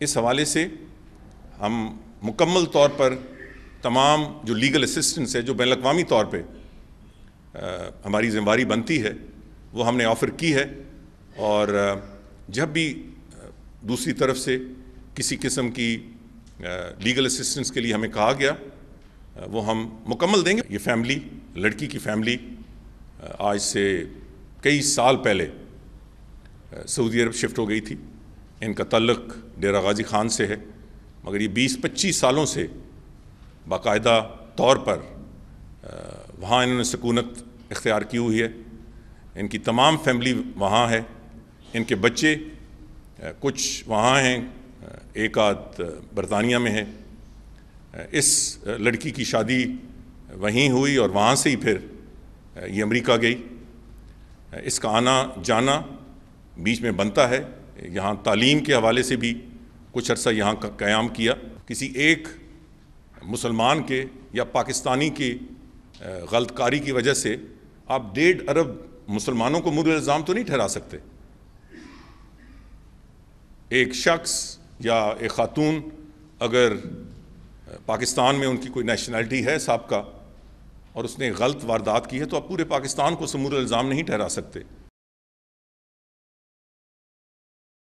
اس حوالے سے ہم مکمل طور پر تمام جو لیگل اسسٹنس ہے، جو بین الاقوامی طور پہ ہماری ذمہ داری بنتی ہے، وہ ہم نے آفر کی ہے اور جب بھی دوسری طرف سے کسی قسم کی لیگل اسسٹنس کے لیے ہمیں کہا گیا وہ ہم مکمل دیں گے۔ یہ فیملی لڑکی کی فیملی آج سے کئی سال پہلے سعودی عرب شفٹ ہو گئی تھی۔ ان کا تعلق ڈیرہ غازی خان سے ہے، مگر یہ بیس پچیس سالوں سے باقاعدہ طور پر وہاں انہوں نے سکونت اختیار کی ہوئی ہے۔ ان کی تمام فیملی وہاں ہے۔ ان کے بچے کچھ وہاں ہیں ایک آدھ برطانیہ میں ہے اس لڑکی کی شادی وہیں ہوئی اور وہاں سے ہی پھر یہ امریکہ گئی۔ اس کا آنا جانا بیچ میں بنتا ہے۔ یہاں تعلیم کے حوالے سے بھی کچھ عرصہ یہاں کا قیام کیا۔ کسی ایک مسلمان کے یا پاکستانی کی غلط کاری کی وجہ سے آپ ڈیڑھ ارب مسلمانوں کو مر الزام تو نہیں ٹھہرا سکتے۔ ایک شخص یا ایک خاتون اگر پاکستان میں ان کی کوئی نیشنلٹی ہے سابقہ اور اس نے غلط واردات کی ہے تو آپ پورے پاکستان کو سمور الزام نہیں ٹھہرا سکتے۔